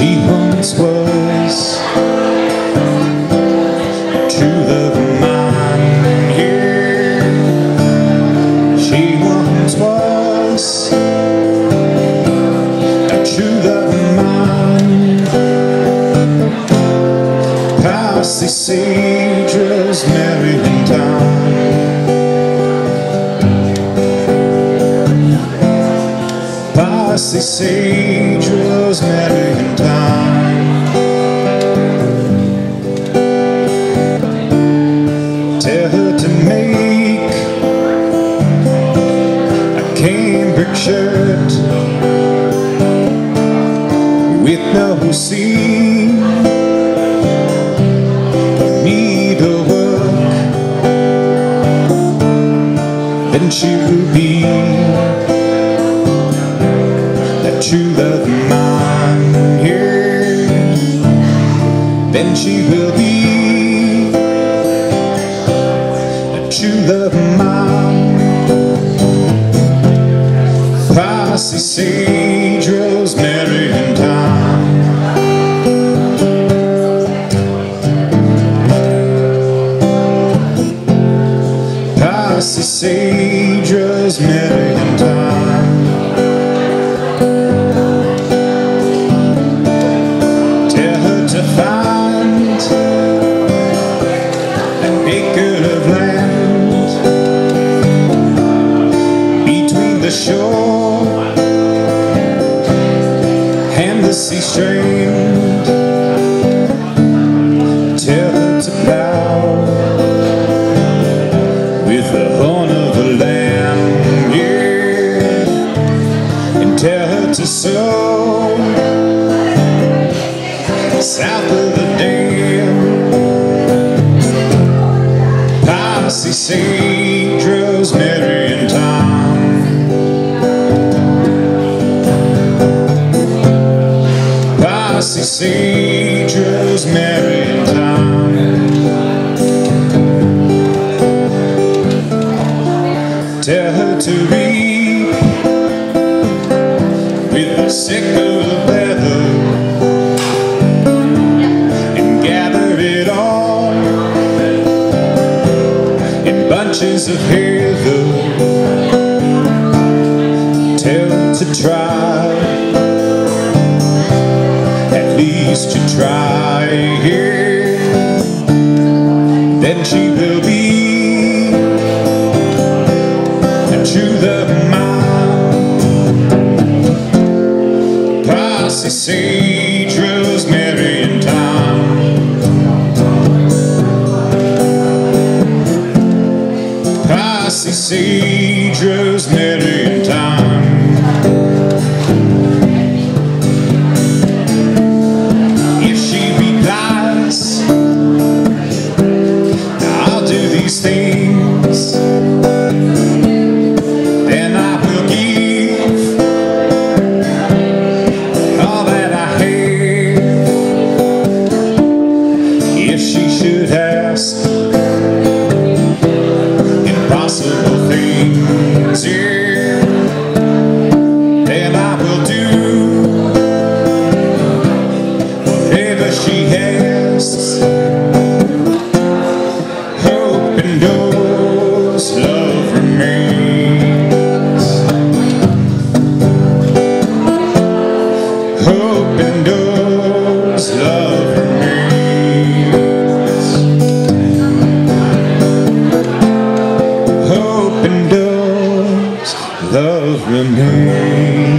she once was to the man here. She once was to true love man. Past the sages married and down time Parsley, sage, rosemary and thyme Tell her to make a cambric shirt With no seam. Needlework Then she will be that true love mine, yeah. Then she will be that true love of mine. Parsley, sage, rosemary, and thyme. Parsley, sage, Acre of land between the shore and the sea strand. Tell her to with the horn of a lamb, yeah, and tell her to sow south of the dam. Parsley, sage, rosemary, and thyme. Parsley, sage, rosemary, bunches of heather. Tell her to try, at least to try here. Then she will be a true love of mine. These things. open doors love remains Open doors love remains.